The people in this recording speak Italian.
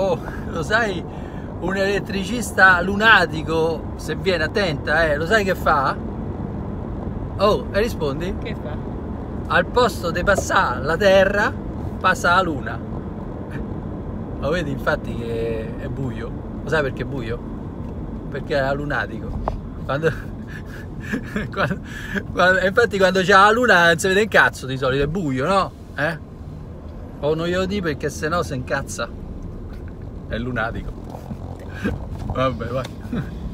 Oh, lo sai, un elettricista lunatico, se viene attenta, eh, lo sai che fa? Oh, e rispondi? Che fa? Al posto di passare la Terra, passa la Luna. Lo vedi infatti che è buio? Lo sai perché è buio? Perché era lunatico. Quando... quando... quando... Infatti quando c'è la Luna non si vede un cazzo di solito, è buio, no? Eh? O non glielo di perché sennò si incazza. È lunatico. Vabbè, vai.